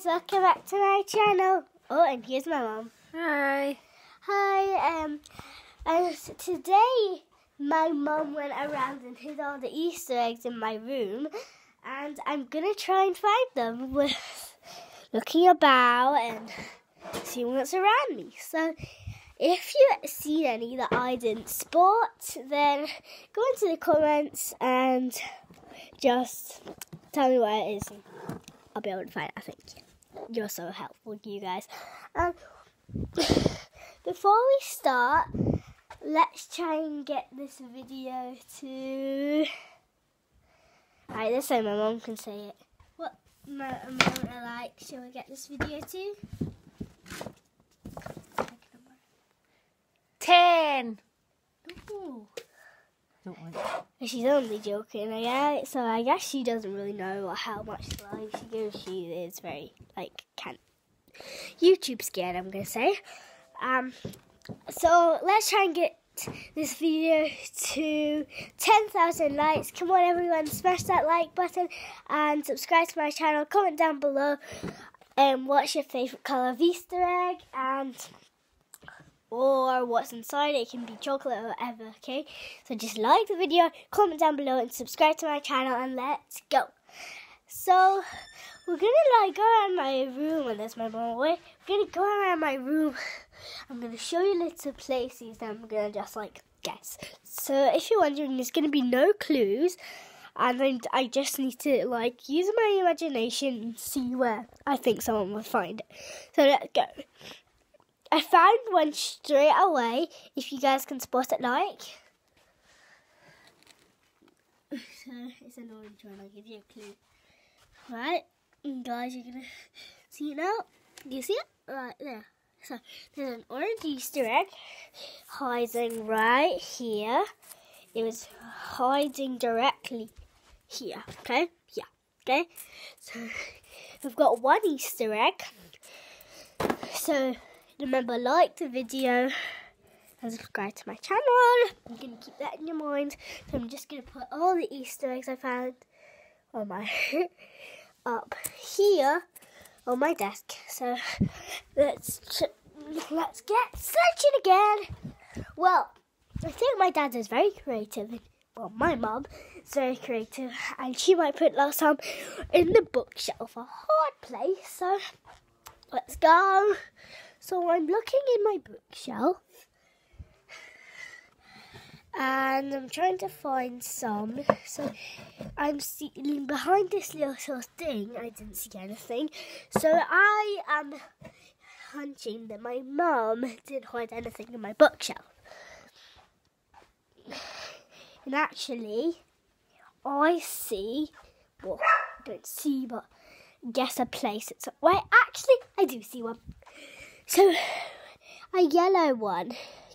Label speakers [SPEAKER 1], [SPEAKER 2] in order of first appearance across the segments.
[SPEAKER 1] guys, welcome back to my channel. Oh, and here's my mom.
[SPEAKER 2] Hi.
[SPEAKER 1] Hi, um, and today my mom went around and hid all the Easter eggs in my room, and I'm gonna try and find them with looking about and seeing what's around me. So, if you see any that I didn't spot, then go into the comments and just tell me where it is. I'll be able to find it, I think. You're so helpful, you guys. Um, before we start, let's try and get this video to. Alright, this time my mom can say it. What amount of like shall we get this video to?
[SPEAKER 2] Ten.
[SPEAKER 1] Ooh.
[SPEAKER 2] Don't want.
[SPEAKER 1] She's only joking, yeah. So I guess she doesn't really know how much live she gives. She is very like can't YouTube scared. I'm gonna say. Um, so let's try and get this video to 10,000 likes. Come on, everyone, smash that like button and subscribe to my channel. Comment down below and um, what's your favorite color of Easter egg and or what's inside. It can be chocolate or whatever, okay? So just like the video, comment down below, and subscribe to my channel, and let's go. So we're gonna like go around my room, and there's my mom away. We're gonna go around my room. I'm gonna show you little places, and I'm gonna just like guess. So if you're wondering, there's gonna be no clues. And then I just need to like use my imagination and see where I think someone will find it. So let's go. I found one straight away. If you guys can spot it, like. So it's an orange one. I'll give you a clue. Right, guys, you're gonna see it now. Do you see it? Right there. So there's an orange Easter egg hiding right here. It was hiding directly here. Okay, yeah. Okay, so we've got one Easter egg. So Remember, like the video and subscribe to my channel. I'm going to keep that in your mind. So I'm just going to put all the Easter eggs I found on my up here on my desk. So let's let's get searching again. Well, I think my dad is very creative. Well, my mum is very creative, and she might put last time in the bookshelf, a hard place. So let's go. So I'm looking in my bookshelf and I'm trying to find some. So I'm seeing behind this little thing. I didn't see anything. So I am hunching that my mum didn't hide anything in my bookshelf. And actually, I see. Well, I don't see, but guess a place. It's wait. Actually, I do see one. So, a yellow one.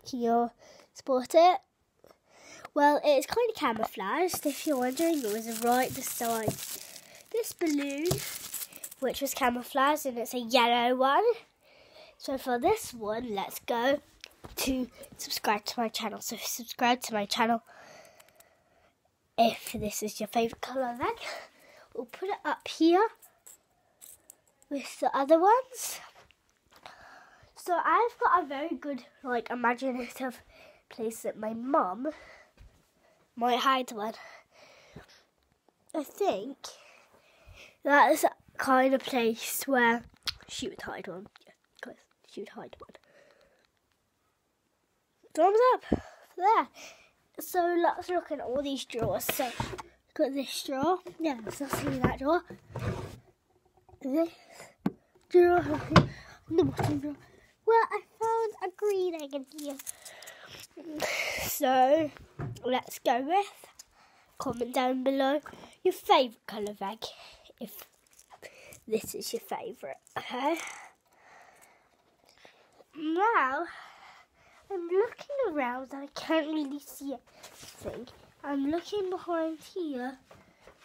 [SPEAKER 1] Can you spot it? Well, it's kind of camouflaged. If you're wondering, it was right beside this balloon, which was camouflaged, and it's a yellow one. So for this one, let's go to subscribe to my channel. So subscribe to my channel if this is your favourite colour then. We'll put it up here with the other ones. So I've got a very good, like, imaginative place that my mum might hide one. I think that is a kind of place where she would hide one. Yeah, because she would hide one. Thumbs up there. So let's look at all these drawers. So got this drawer. Yeah, let's see that drawer. This drawer. The bottom drawer. Well, I found a green egg in here. So, let's go with. Comment down below your favourite colour of egg, if this is your favourite, okay? Now, I'm looking around and I can't really see anything. I'm looking behind here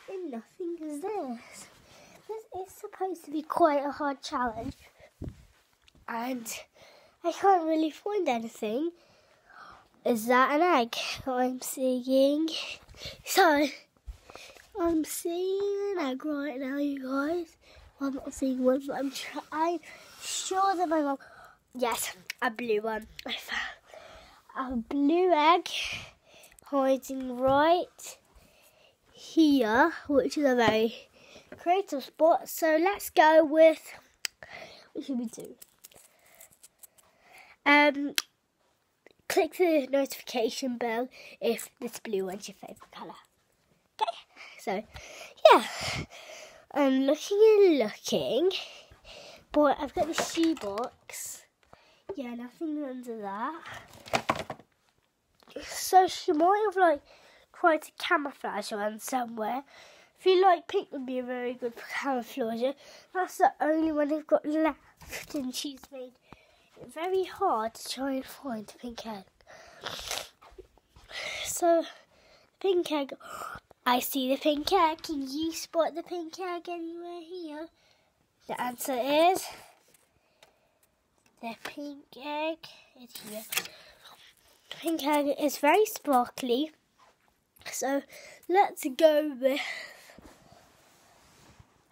[SPEAKER 1] and nothing is there. This is supposed to be quite a hard challenge and I can't really find anything. Is that an egg I'm seeing? So, I'm seeing an egg right now, you guys. I'm not seeing one, but I'm, tr- I'm sure that my mom. Yes, a blue one. I found a blue egg hiding right here, which is a very creative spot. So let's go with. What should we do? Um, click the notification bell if this blue one's your favourite colour. Okay, so yeah, I'm looking and looking, but I've got the shoe box. Yeah, nothing under that. So she might have like tried to camouflage one somewhere. I feel like pink would be a very good camouflage. That's the only one I've got left, and she's made very hard to try and find the pink egg. So, pink egg. I see the pink egg. Can you spot the pink egg anywhere here? The answer is the pink egg is here. Pink egg is very sparkly. So let's go with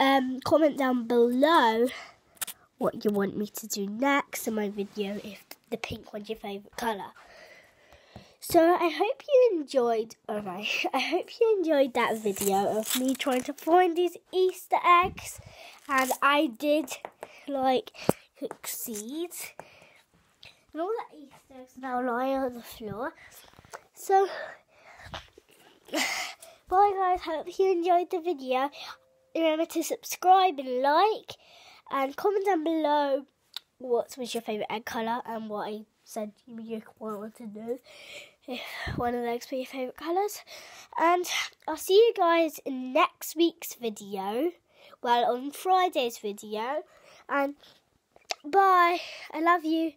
[SPEAKER 1] um comment down below what you want me to do next in my video if the pink one's your favourite colour. So I hope you enjoyed alright, I hope you enjoyed that video of me trying to find these Easter eggs and I did like succeed. And all the Easter eggs now lie on the floor. So bye guys, hope you enjoyed the video. Remember to subscribe and like and comment down below what was your favourite egg colour and what I said you wanted to know if one of those were your favourite colours. And I'll see you guys in next week's video. Well, on Friday's video. And bye. I love you.